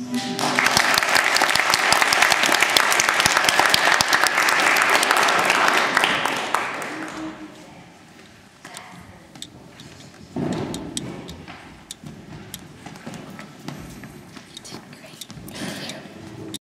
Mm-hmm.